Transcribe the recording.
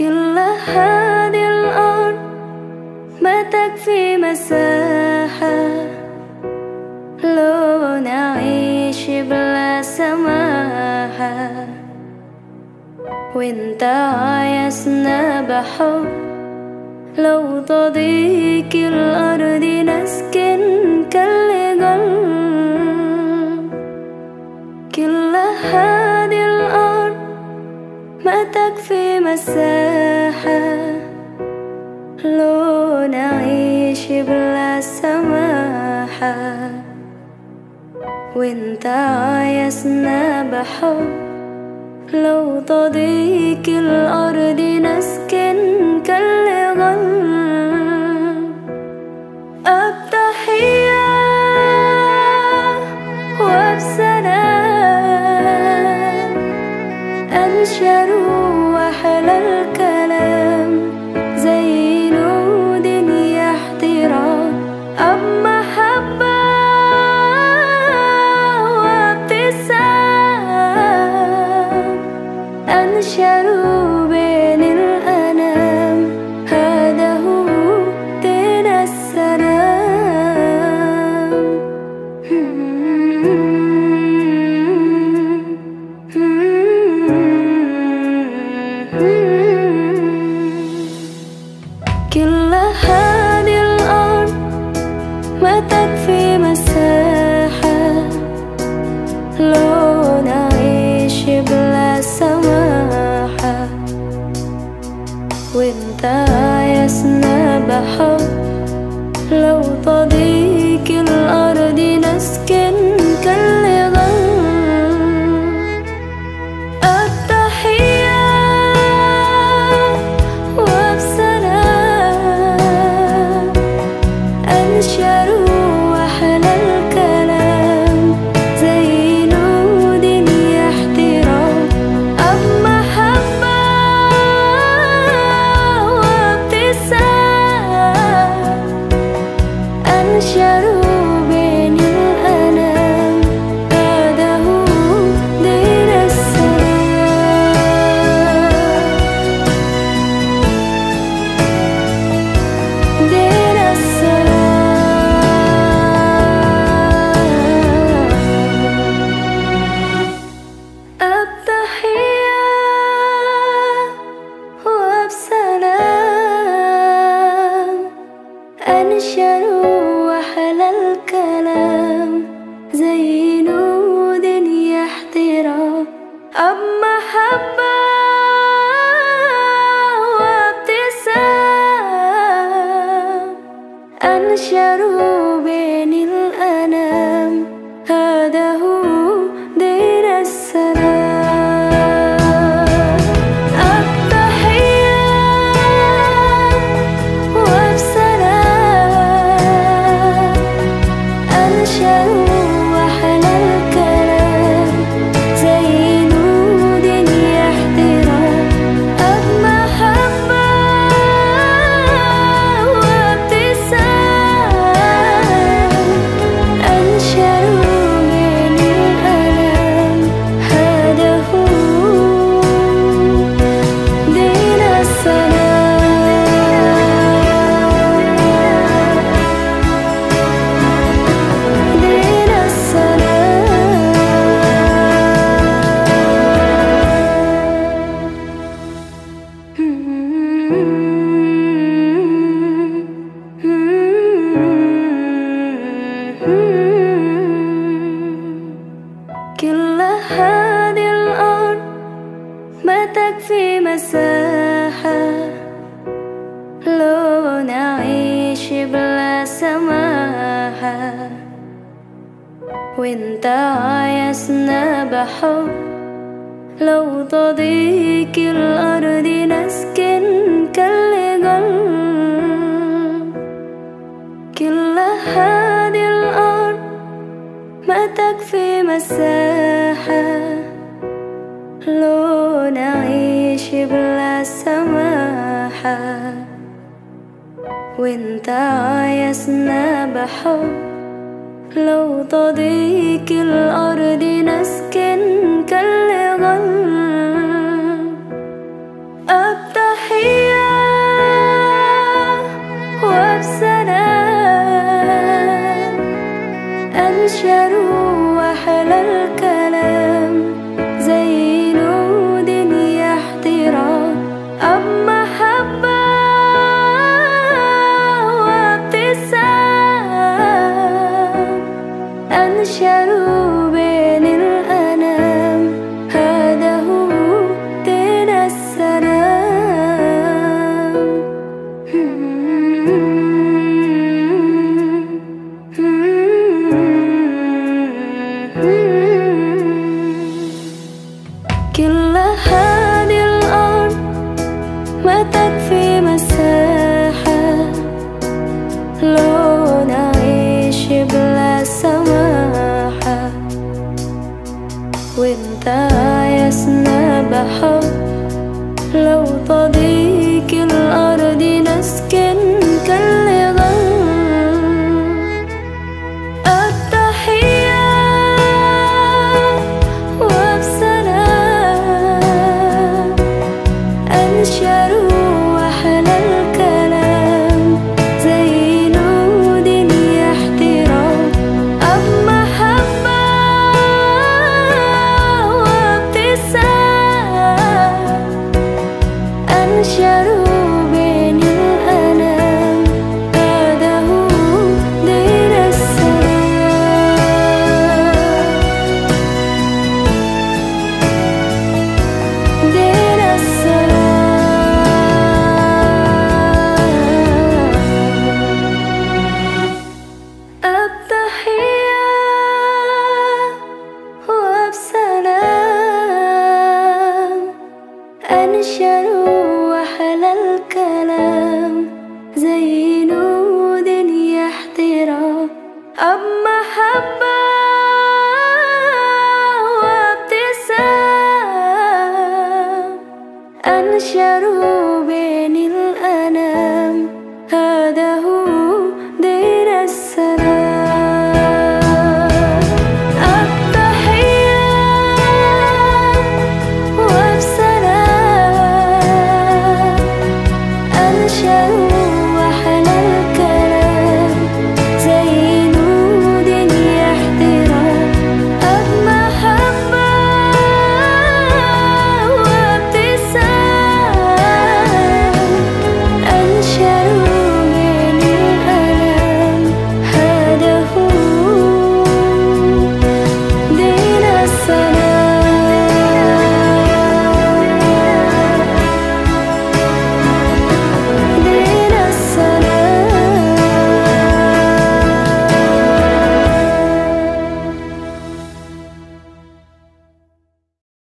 كل هذه الأرض ما تكفي مساحة. لو نعيش بلا سماحة. وإنت عايزنا بحب. لو تضيق الأرض وانت عايزنا بحب. لو تضيق الأرض نسكن كالغل. التحية كل هذه الأرض ما تكفي مساحة. لو نعيش بلا سماحة. وانت عايزنا بحب أب محبة وابتسام أنشروا كل هذه الأرض ما تكفي مساحة. لو نعيش بلا سماحة. وإنت عايزنا بحب. لو تضيق الأرض نسكن. مساحة لو نعيش بلا سماحة. وإنت عايزنا بحب لو تضيك الأرض نسكن كالغل. التحية وبسلام أنشد